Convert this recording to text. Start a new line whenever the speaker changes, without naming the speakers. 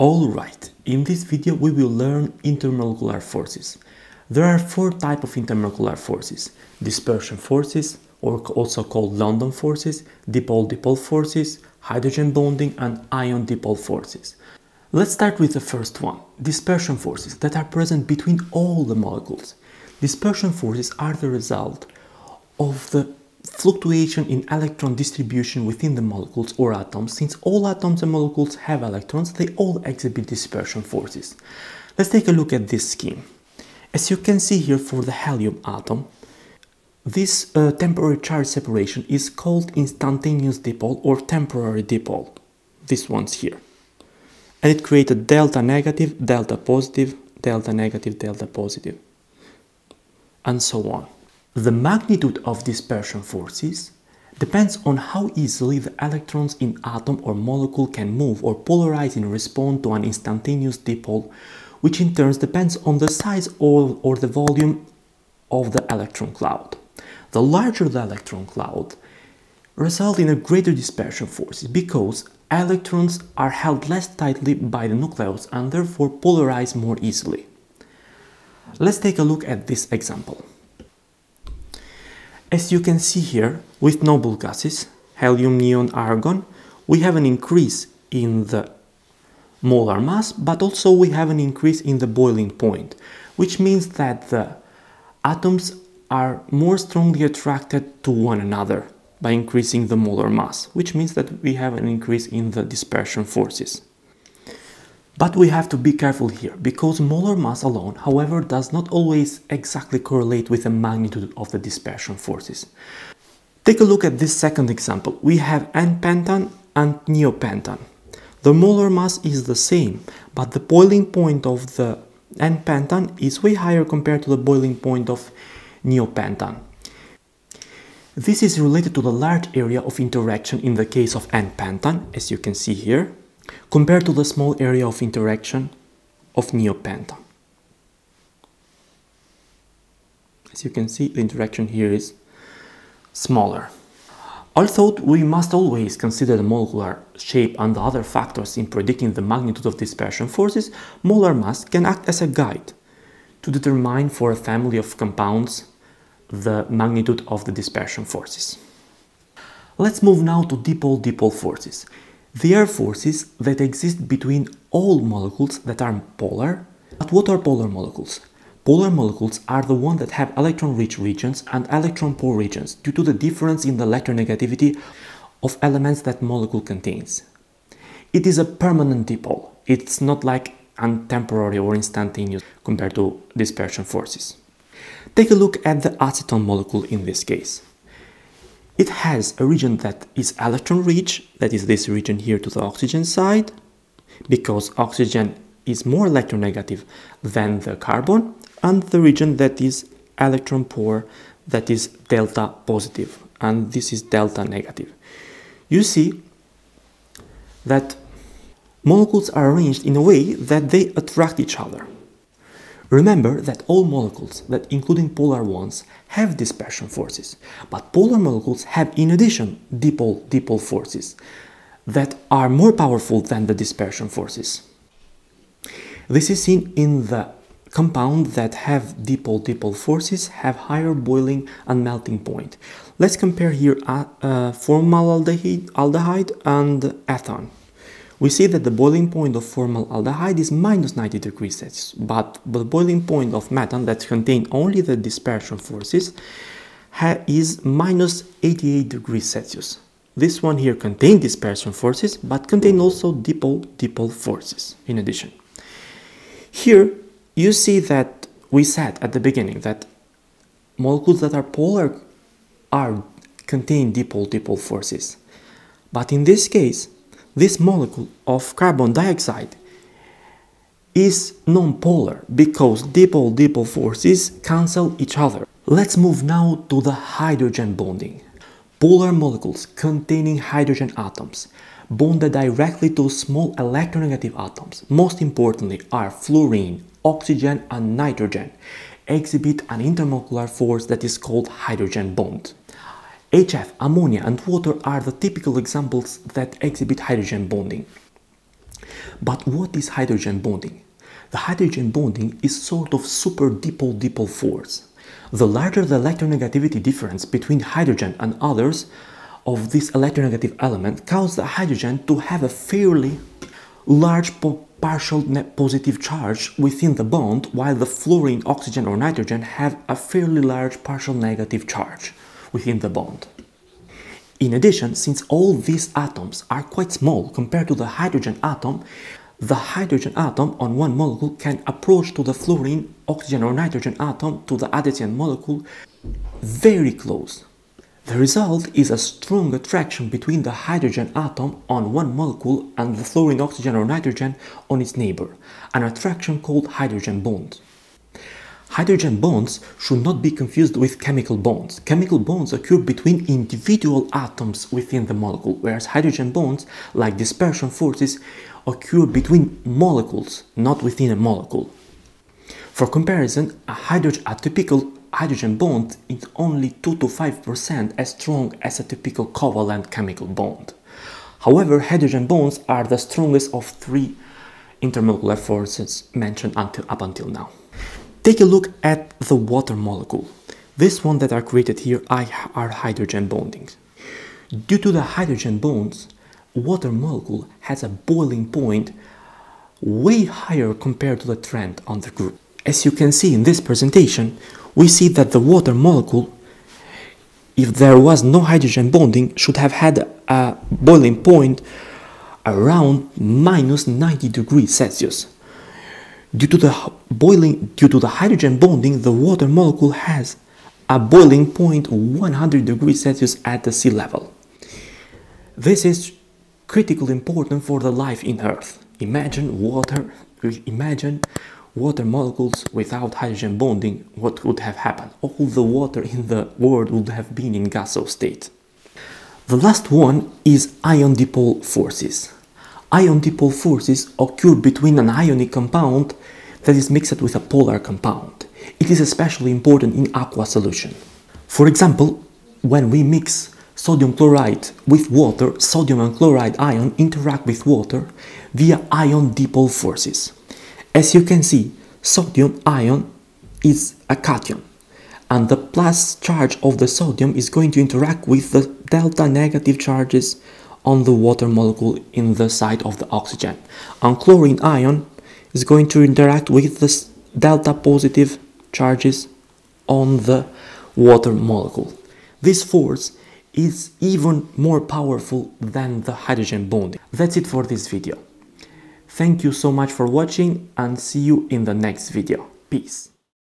Alright, in this video we will learn intermolecular forces. There are four types of intermolecular forces. Dispersion forces, or also called London forces, dipole-dipole forces, hydrogen bonding and ion dipole forces. Let's start with the first one, dispersion forces that are present between all the molecules. Dispersion forces are the result of the fluctuation in electron distribution within the molecules or atoms. Since all atoms and molecules have electrons, they all exhibit dispersion forces. Let's take a look at this scheme. As you can see here for the helium atom, this uh, temporary charge separation is called instantaneous dipole or temporary dipole. This one's here. And it created delta negative, delta positive, delta negative, delta positive, and so on. The magnitude of dispersion forces depends on how easily the electrons in atom or molecule can move or polarize in response to an instantaneous dipole, which in turn depends on the size or, or the volume of the electron cloud. The larger the electron cloud, result in a greater dispersion forces because electrons are held less tightly by the nucleus and therefore polarize more easily. Let's take a look at this example. As you can see here, with noble gases, helium, neon, argon, we have an increase in the molar mass, but also we have an increase in the boiling point, which means that the atoms are more strongly attracted to one another by increasing the molar mass, which means that we have an increase in the dispersion forces. But we have to be careful here, because molar mass alone, however, does not always exactly correlate with the magnitude of the dispersion forces. Take a look at this second example. We have N-pentan and neopentan. The molar mass is the same, but the boiling point of the N-pentan is way higher compared to the boiling point of neopentan. This is related to the large area of interaction in the case of N-pentan, as you can see here, compared to the small area of interaction of neopentan. As you can see, the interaction here is smaller. Although we must always consider the molecular shape and the other factors in predicting the magnitude of dispersion forces, molar mass can act as a guide to determine for a family of compounds the magnitude of the dispersion forces. Let's move now to dipole-dipole forces. They are forces that exist between all molecules that are polar. But what are polar molecules? Polar molecules are the ones that have electron-rich regions and electron-poor regions due to the difference in the electronegativity of elements that molecule contains. It is a permanent dipole. It's not like a temporary or instantaneous compared to dispersion forces. Take a look at the acetone molecule in this case. It has a region that is electron rich, that is this region here to the oxygen side, because oxygen is more electronegative than the carbon, and the region that is electron poor, that is delta positive, and this is delta negative. You see that molecules are arranged in a way that they attract each other. Remember that all molecules, that including polar ones, have dispersion forces, but polar molecules have in addition dipole-dipole forces that are more powerful than the dispersion forces. This is seen in the compound that have dipole-dipole forces have higher boiling and melting point. Let's compare here uh, uh, formaldehyde aldehyde and ethane we see that the boiling point of formaldehyde is minus 90 degrees Celsius, but the boiling point of methane that contains only the dispersion forces is minus 88 degrees Celsius. This one here contains dispersion forces, but contain also dipole-dipole forces in addition. Here you see that we said at the beginning that molecules that are polar are contain dipole-dipole forces. But in this case, this molecule of carbon dioxide is non-polar because dipole-dipole forces cancel each other. Let's move now to the hydrogen bonding. Polar molecules containing hydrogen atoms bonded directly to small electronegative atoms, most importantly are fluorine, oxygen and nitrogen, exhibit an intermolecular force that is called hydrogen bond. HF, ammonia and water are the typical examples that exhibit hydrogen bonding. But what is hydrogen bonding? The hydrogen bonding is sort of super dipole-dipole force. The larger the electronegativity difference between hydrogen and others of this electronegative element causes the hydrogen to have a fairly large partial net positive charge within the bond while the fluorine, oxygen or nitrogen have a fairly large partial negative charge within the bond. In addition, since all these atoms are quite small compared to the hydrogen atom, the hydrogen atom on one molecule can approach to the fluorine, oxygen or nitrogen atom to the adhesion molecule very close. The result is a strong attraction between the hydrogen atom on one molecule and the fluorine, oxygen or nitrogen on its neighbor, an attraction called hydrogen bond. Hydrogen bonds should not be confused with chemical bonds. Chemical bonds occur between individual atoms within the molecule, whereas hydrogen bonds, like dispersion forces, occur between molecules, not within a molecule. For comparison, a, hydrogen, a typical hydrogen bond is only 2 to 5% as strong as a typical covalent chemical bond. However, hydrogen bonds are the strongest of three intermolecular forces mentioned until, up until now. Take a look at the water molecule. This one that are created here are hydrogen bondings. Due to the hydrogen bonds, water molecule has a boiling point way higher compared to the trend on the group. As you can see in this presentation, we see that the water molecule, if there was no hydrogen bonding, should have had a boiling point around minus 90 degrees Celsius. Due to the boiling, due to the hydrogen bonding, the water molecule has a boiling point 100 degrees Celsius at the sea level. This is critically important for the life in Earth. Imagine water, imagine water molecules without hydrogen bonding, what would have happened? All the water in the world would have been in gaseous state. The last one is ion dipole forces. Ion dipole forces occur between an ionic compound that is mixed with a polar compound. It is especially important in aqua solution. For example, when we mix sodium chloride with water, sodium and chloride ion interact with water via ion dipole forces. As you can see, sodium ion is a cation and the plus charge of the sodium is going to interact with the delta negative charges on the water molecule in the side of the oxygen. And chlorine ion is going to interact with the delta positive charges on the water molecule. This force is even more powerful than the hydrogen bonding. That's it for this video. Thank you so much for watching and see you in the next video. Peace.